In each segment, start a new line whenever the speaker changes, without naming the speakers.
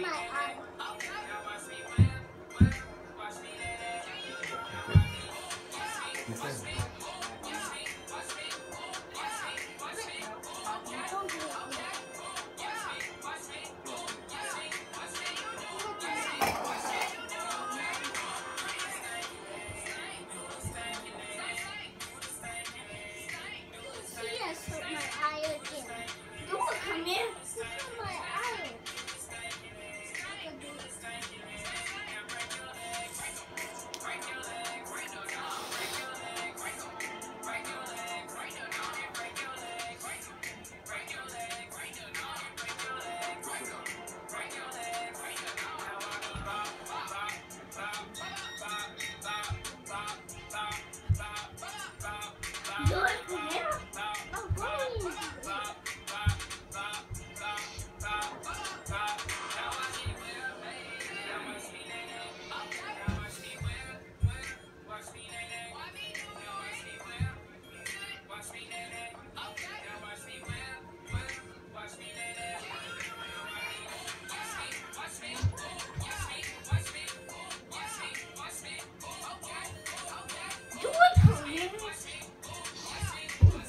my
arm. Okay.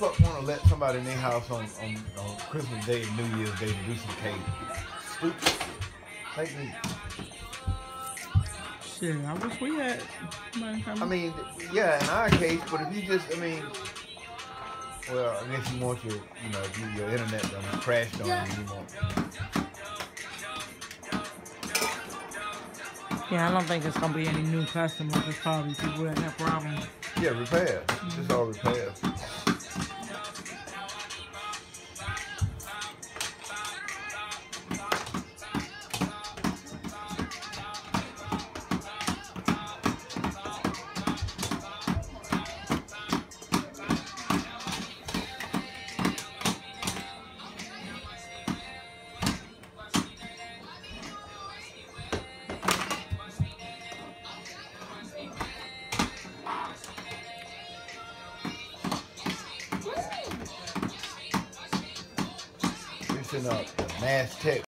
Fuck want to let somebody in their house on, on, on Christmas Day and New Year's Day to do some cake? Stupid shit. Make me.
Shit, I wish we had.
I mean, yeah, in our case, but if you just, I mean, well, I guess you want your, you know, you, your internet done crashed on you, you want.
yeah, I don't think it's gonna be any new customers. It's probably people that have problems.
Yeah, repairs. Just all repairs. Out mass text